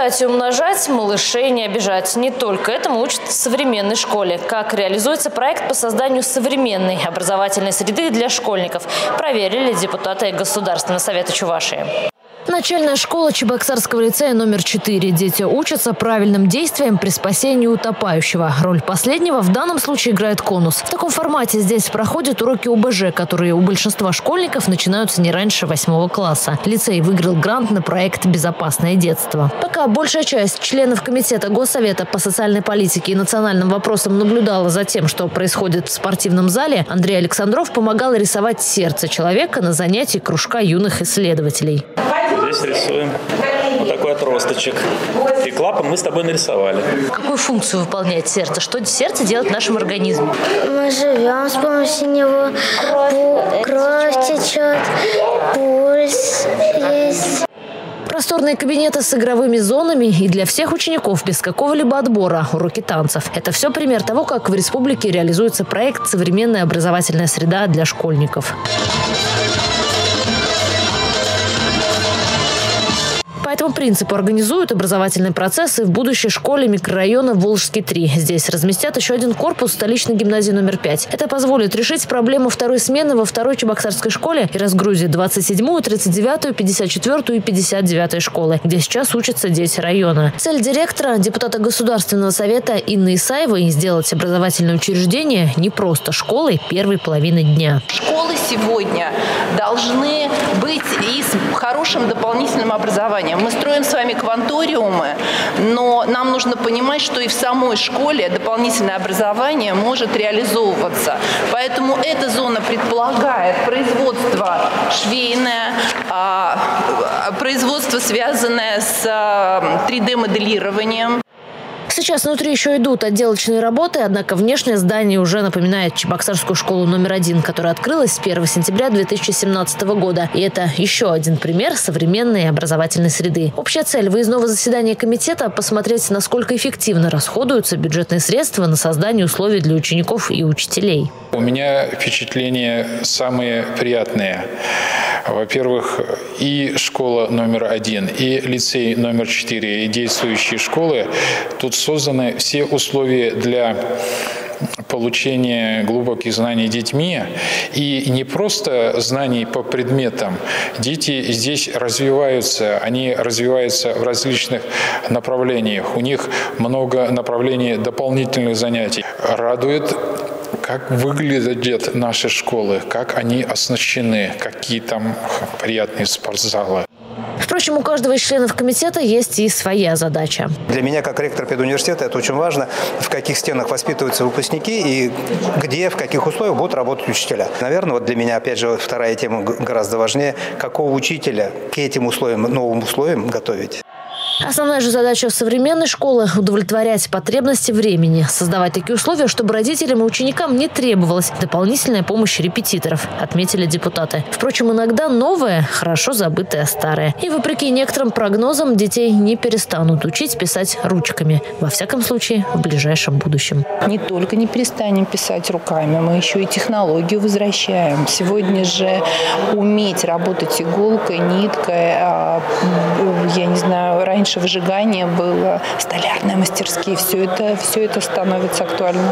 Считать и умножать, малышей не обижать. Не только этому учат в современной школе. Как реализуется проект по созданию современной образовательной среды для школьников, проверили депутаты Государственного совета Чувашии. Начальная школа Чебоксарского лицея номер 4. Дети учатся правильным действиям при спасении утопающего. Роль последнего в данном случае играет конус. В таком формате здесь проходят уроки ОБЖ, которые у большинства школьников начинаются не раньше восьмого класса. Лицей выиграл грант на проект «Безопасное детство». Пока большая часть членов Комитета Госсовета по социальной политике и национальным вопросам наблюдала за тем, что происходит в спортивном зале, Андрей Александров помогал рисовать сердце человека на занятии кружка юных исследователей. Здесь рисуем вот такой отросточек. И клапан мы с тобой нарисовали. Какую функцию выполняет сердце? Что сердце делает в нашем организме? Мы живем с помощью него. Кровь течет, пульс есть. Просторные кабинеты с игровыми зонами и для всех учеников без какого-либо отбора уроки танцев. Это все пример того, как в республике реализуется проект «Современная образовательная среда для школьников». Этому принципу организуют образовательные процессы в будущей школе микрорайона Волжский-3. Здесь разместят еще один корпус столичной гимназии номер 5. Это позволит решить проблему второй смены во второй Чебоксарской школе и разгрузит 27-ю, 39-ю, 54-ю и 59-ю школы, где сейчас учатся дети района. Цель директора, депутата Государственного совета Инны Исаевой сделать образовательное учреждение не просто школой первой половины дня. Школы сегодня должны быть и с хорошим дополнительным образованием. Мы строим с вами кванториумы, но нам нужно понимать, что и в самой школе дополнительное образование может реализовываться. Поэтому эта зона предполагает производство швейное, а, производство, связанное с 3D-моделированием. Сейчас внутри еще идут отделочные работы, однако внешнее здание уже напоминает Чебоксарскую школу номер один, которая открылась с 1 сентября 2017 года. И это еще один пример современной образовательной среды. Общая цель выездного заседания комитета – посмотреть, насколько эффективно расходуются бюджетные средства на создание условий для учеников и учителей. У меня впечатления самые приятные. Во-первых, и школа номер один, и лицей номер четыре, и действующие школы, тут созданы все условия для получения глубоких знаний детьми и не просто знаний по предметам. Дети здесь развиваются, они развиваются в различных направлениях. У них много направлений дополнительных занятий. Радует как выглядят наши школы, как они оснащены, какие там приятные спортзалы. Впрочем, у каждого из членов комитета есть и своя задача. Для меня, как ректор педуниверситета, это очень важно, в каких стенах воспитываются выпускники и где, в каких условиях будут работать учителя. Наверное, вот для меня, опять же, вторая тема гораздо важнее, какого учителя к этим условиям, новым условиям готовить. Основная же задача современной школы – удовлетворять потребности времени, создавать такие условия, чтобы родителям и ученикам не требовалась дополнительная помощь репетиторов, отметили депутаты. Впрочем, иногда новое – хорошо забытое старое. И вопреки некоторым прогнозам, детей не перестанут учить писать ручками. Во всяком случае, в ближайшем будущем. Не только не перестанем писать руками, мы еще и технологию возвращаем. Сегодня же уметь работать иголкой, ниткой, а, я не знаю, раньше раньше выжигание было, столярные мастерские, все это, все это становится актуальным.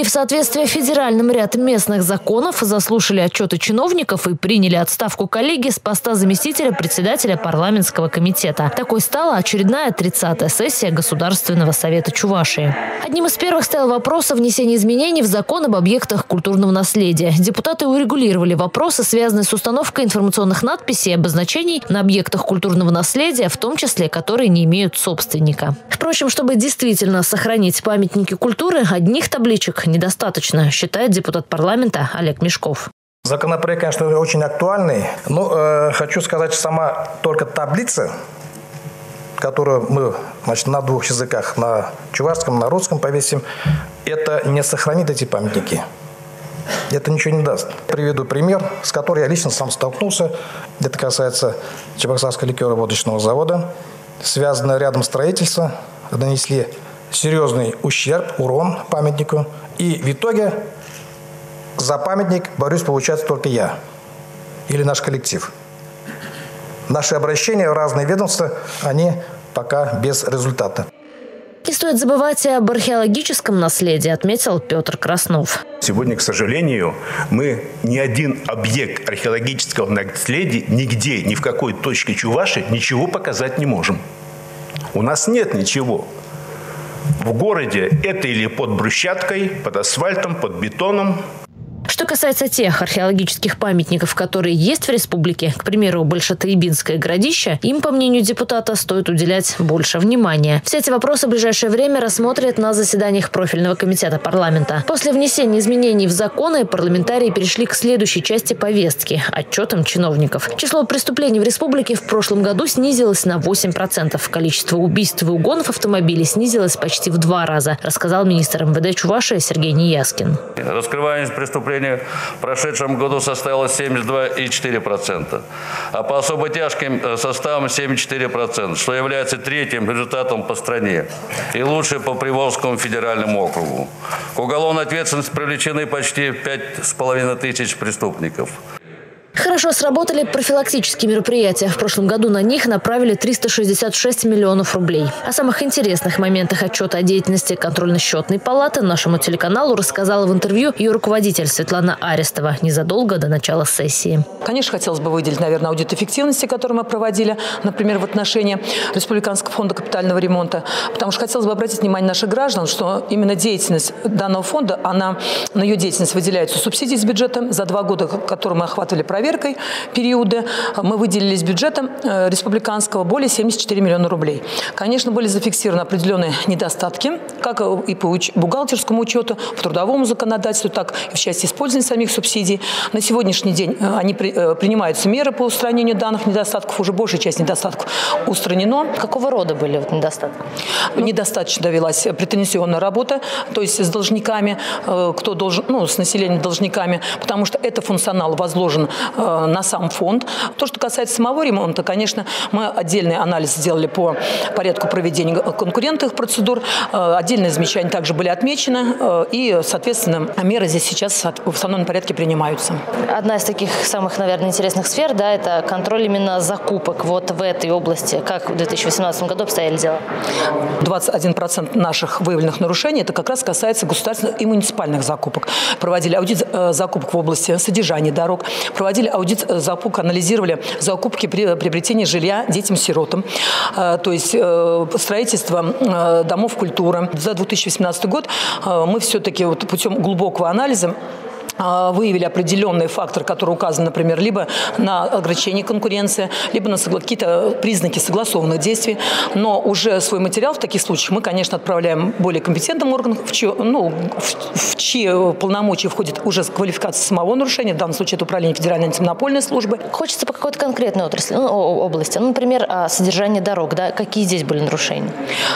Привели в соответствие федеральным ряд местных законов, заслушали отчеты чиновников и приняли отставку коллеги с поста заместителя председателя парламентского комитета. Такой стала очередная 30-я сессия Государственного совета Чувашии. Одним из первых стоял вопрос о внесении изменений в закон об объектах культурного наследия. Депутаты урегулировали вопросы, связанные с установкой информационных надписей и обозначений на объектах культурного наследия, в том числе, которые не имеют собственника. Впрочем, чтобы действительно сохранить памятники культуры, одних табличек недостаточно, считает депутат парламента Олег Мешков. Законопроект, конечно, очень актуальный, но э, хочу сказать, сама только таблица, которую мы значит, на двух языках, на чувашском, на русском повесим, это не сохранит эти памятники. Это ничего не даст. Приведу пример, с которым я лично сам столкнулся. Это касается Чебоксарского ликеро-водочного завода. Связано рядом строительство, нанесли серьезный ущерб, урон памятнику. И в итоге за памятник борюсь, получается, только я или наш коллектив. наши обращения в разные ведомства, они пока без результата. Не стоит забывать и об археологическом наследии, отметил Петр Краснов. Сегодня, к сожалению, мы ни один объект археологического наследия нигде, ни в какой точке Чуваши ничего показать не можем. У нас нет ничего. В городе это или под брусчаткой, под асфальтом, под бетоном, что касается тех археологических памятников, которые есть в республике, к примеру, Большетаибинское городище, им, по мнению депутата, стоит уделять больше внимания. Все эти вопросы в ближайшее время рассмотрят на заседаниях профильного комитета парламента. После внесения изменений в законы парламентарии перешли к следующей части повестки – отчетам чиновников. Число преступлений в республике в прошлом году снизилось на 8%. Количество убийств и угонов автомобилей снизилось почти в два раза, рассказал министр МВД Чувашия Сергей Неяскин. Раскрываемость преступлений преступлений в прошедшем году составила 72,4%, а по особо тяжким э, составам 7,4%, что является третьим результатом по стране и лучше по Приволжскому федеральному округу. К уголовной ответственности привлечены почти 5,5 тысяч преступников. Хорошо сработали профилактические мероприятия. В прошлом году на них направили 366 миллионов рублей. О самых интересных моментах отчета о деятельности контрольно-счетной палаты нашему телеканалу рассказала в интервью ее руководитель Светлана Арестова незадолго до начала сессии. Конечно, хотелось бы выделить, наверное, аудит эффективности, который мы проводили, например, в отношении Республиканского фонда капитального ремонта. Потому что хотелось бы обратить внимание наших граждан, что именно деятельность данного фонда, она, на ее деятельность выделяются субсидии из бюджета за два года, которые мы охватывали проверку проверкой периода мы выделили из бюджета э, республиканского более 74 миллиона рублей. Конечно, были зафиксированы определенные недостатки, как и по бухгалтерскому учету, в трудовому законодательству, так и в части использования самих субсидий. На сегодняшний день э, они э, принимаются меры по устранению данных недостатков, уже большая часть недостатков устранено. Какого рода были вот недостатки? Недостаточно довелась претензионная работа, то есть с должниками, кто должен, ну, с населением должниками, потому что это функционал возложен Э, на сам фонд. То, что касается самого ремонта, конечно, мы отдельный анализ сделали по порядку проведения конкурентных процедур. Э, отдельные замечания также были отмечены. Э, и, соответственно, меры здесь сейчас в основном порядке принимаются. Одна из таких самых, наверное, интересных сфер, да, это контроль именно закупок вот в этой области. Как в 2018 году обстояли дела? 21% наших выявленных нарушений, это как раз касается государственных и муниципальных закупок. Проводили аудит закупок в области содержания дорог, проводили аудит э, закупок, анализировали закупки при приобретении жилья детям-сиротам, э, то есть э, строительство домов культуры. За 2018 год мы все-таки вот путем глубокого анализа выявили определенные факторы, которые указаны, например, либо на ограничение конкуренции, либо на какие-то признаки согласованных действий. Но уже свой материал в таких случаях мы, конечно, отправляем более компетентным органам, в чьи, ну, в, в чьи полномочия входит уже квалификация самого нарушения, в данном случае это управление Федеральной антимонопольной службы. Хочется по какой-то конкретной отрасли, ну, области. Ну, например, содержание дорог. Да? Какие здесь были нарушения?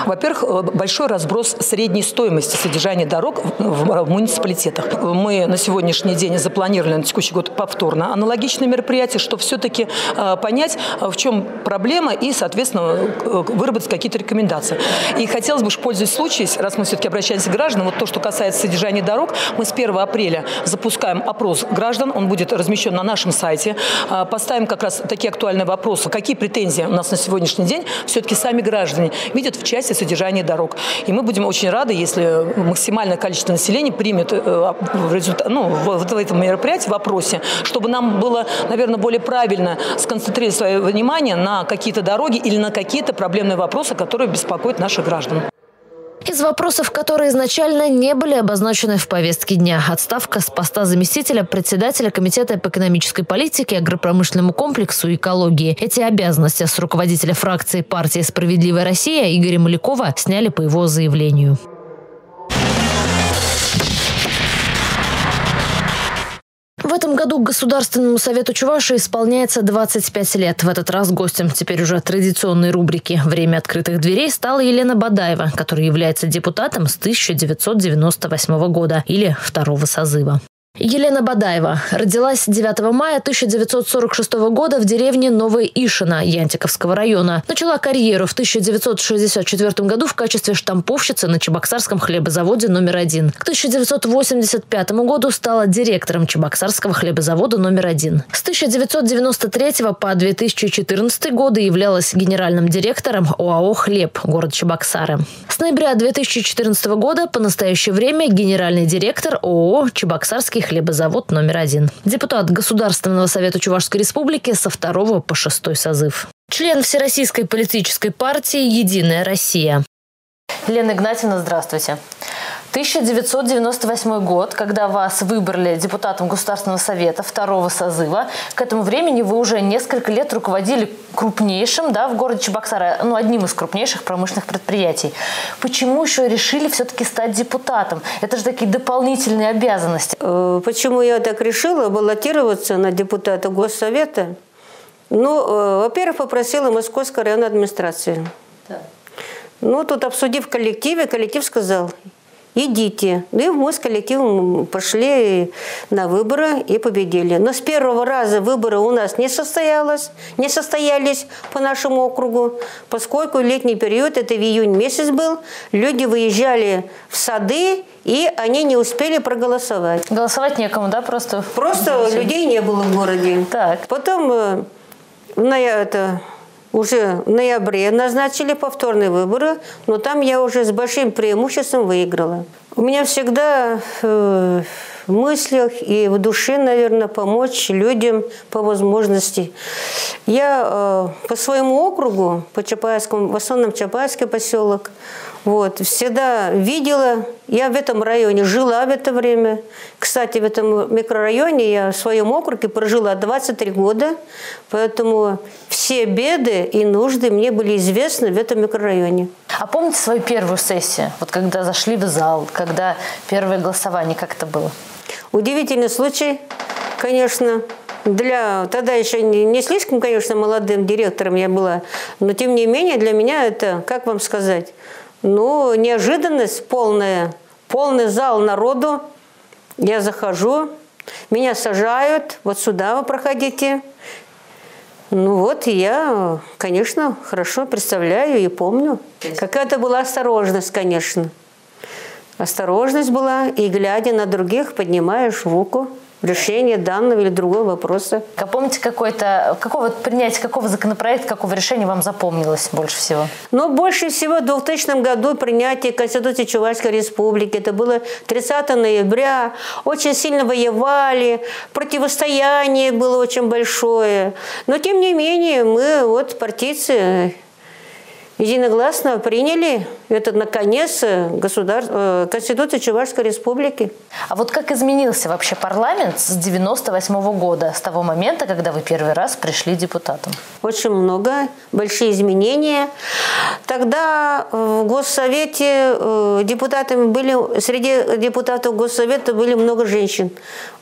Во-первых, э, большой разброс средней стоимости содержания дорог в муниципалитетах. Мы на сегодня сегодняшний день запланировали на текущий год повторно аналогичные мероприятия, чтобы все-таки э, понять, э, в чем проблема и, соответственно, э, выработать какие-то рекомендации. И хотелось бы, пользуясь случаем, раз мы все-таки обращаемся к гражданам, вот то, что касается содержания дорог, мы с 1 апреля запускаем опрос граждан, он будет размещен на нашем сайте. Поставим как раз такие актуальные вопросы. Какие претензии у нас на сегодняшний день все-таки сами граждане видят в части содержания дорог. И мы будем очень рады, если максимальное количество населения примет результат, ну, в, в этом мероприятии, в вопросе, чтобы нам было, наверное, более правильно сконцентрировать свое внимание на какие-то дороги или на какие-то проблемные вопросы, которые беспокоят наших граждан. Из вопросов, которые изначально не были обозначены в повестке дня. Отставка с поста заместителя председателя Комитета по экономической политике, агропромышленному комплексу и экологии. Эти обязанности с руководителя фракции партии «Справедливая Россия» Игоря Малякова сняли по его заявлению. В этом году Государственному совету Чувашии исполняется 25 лет. В этот раз гостем теперь уже традиционной рубрики «Время открытых дверей» стала Елена Бадаева, которая является депутатом с 1998 года или второго созыва. Елена Бадаева родилась 9 мая 1946 года в деревне Новая Ишина Янтиковского района. Начала карьеру в 1964 году в качестве штамповщицы на Чебоксарском хлебозаводе номер один. К 1985 году стала директором Чебоксарского хлебозавода номер один. С 1993 по 2014 годы являлась генеральным директором ОАО «Хлеб» город Чебоксары. С ноября 2014 года по настоящее время генеральный директор ООО «Чебоксарский хлебозавод номер один. Депутат Государственного совета Чувашской республики со второго по шестой созыв. Член Всероссийской политической партии «Единая Россия». Лена Игнатьевна, здравствуйте. 1998 год, когда вас выбрали депутатом Государственного совета второго созыва. К этому времени вы уже несколько лет руководили крупнейшим да, в городе Чебоксары, ну, одним из крупнейших промышленных предприятий. Почему еще решили все-таки стать депутатом? Это же такие дополнительные обязанности. Э, почему я так решила баллотироваться на депутата Госсовета? Ну, э, во-первых, попросила Московская районная администрация. Да. Ну, тут обсудив коллективе, коллектив сказал, идите. Ну и мы с коллективом пошли на выборы и победили. Но с первого раза выборы у нас не состоялось, не состоялись по нашему округу, поскольку летний период, это в июнь месяц был, люди выезжали в сады, и они не успели проголосовать. Голосовать некому, да, просто? Просто людей не было в городе. Так. Потом э, на это уже в ноябре назначили повторные выборы, но там я уже с большим преимуществом выиграла. У меня всегда э, в мыслях и в душе, наверное, помочь людям по возможности. Я э, по своему округу, по Чапаевскому, в основном Чапаевский поселок, вот, всегда видела, я в этом районе жила в это время. Кстати, в этом микрорайоне я в своем округе прожила 23 года, поэтому все беды и нужды мне были известны в этом микрорайоне. А помните свою первую сессию? Вот когда зашли в зал, когда первое голосование, как это было? Удивительный случай, конечно для тогда еще не, не слишком, конечно, молодым директором я была, но тем не менее для меня это, как вам сказать, ну, неожиданность полная. Полный зал народу. Я захожу, меня сажают, вот сюда вы проходите. Ну вот, я, конечно, хорошо представляю и помню. Какая-то была осторожность, конечно. Осторожность была, и глядя на других, поднимаешь руку решение данного или другого вопроса. А помните какой-то, какого принятия какого законопроекта, какого решения вам запомнилось больше всего? Ну, больше всего в 2000 году принятие Конституции Чувашской Республики. Это было 30 ноября. Очень сильно воевали, противостояние было очень большое. Но, тем не менее, мы, вот, партийцы, единогласно приняли это, наконец, государ... Э, Конституцию Чувашской Республики. А вот как изменился вообще парламент с 98 -го года, с того момента, когда вы первый раз пришли депутатом? Очень много, большие изменения. Тогда в Госсовете э, депутатами были, среди депутатов Госсовета были много женщин.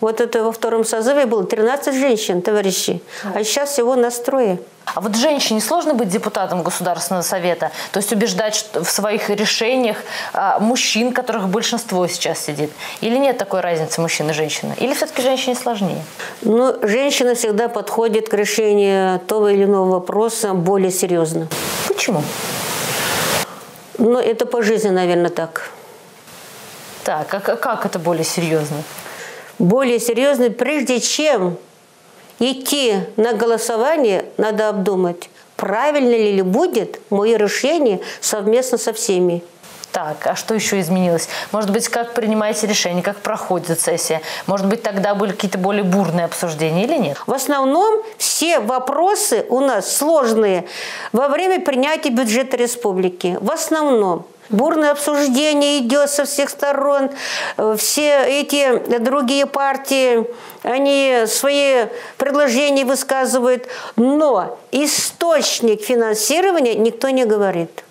Вот это во втором созыве было 13 женщин, товарищи. А сейчас всего настрое. А вот женщине сложно быть депутатом Государственного совета? То есть убеждать в своих решениях а, мужчин, которых большинство сейчас сидит? Или нет такой разницы мужчин и женщины? Или все-таки женщине сложнее? Ну, женщина всегда подходит к решению того или иного вопроса более серьезно. Почему? Ну, это по жизни, наверное, так. Так, а как это более серьезно? Более серьезно, прежде чем идти на голосование, надо обдумать, правильно ли будет мое решение совместно со всеми. Так, а что еще изменилось? Может быть, как принимаете решение, как проходит сессия? Может быть, тогда были какие-то более бурные обсуждения или нет? В основном все вопросы у нас сложные во время принятия бюджета республики. В основном бурное обсуждение идет со всех сторон. Все эти другие партии, они свои предложения высказывают, но источник финансирования никто не говорит.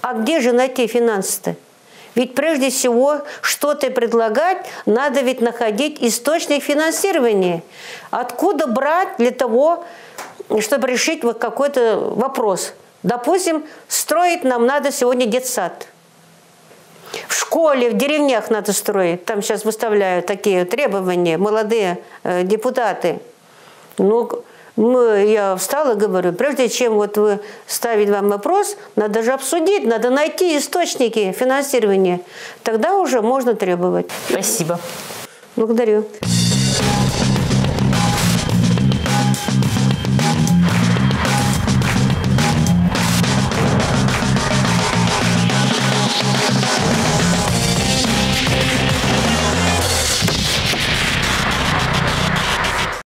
А где же найти финансы-то? Ведь прежде всего что-то предлагать, надо ведь находить источник финансирования. Откуда брать для того, чтобы решить вот какой-то вопрос – Допустим, строить нам надо сегодня детсад. В школе, в деревнях надо строить. Там сейчас выставляют такие требования молодые э, депутаты. Ну, мы, я встала и говорю, прежде чем вот вы ставить вам вопрос, надо же обсудить, надо найти источники финансирования. Тогда уже можно требовать. Спасибо. Благодарю.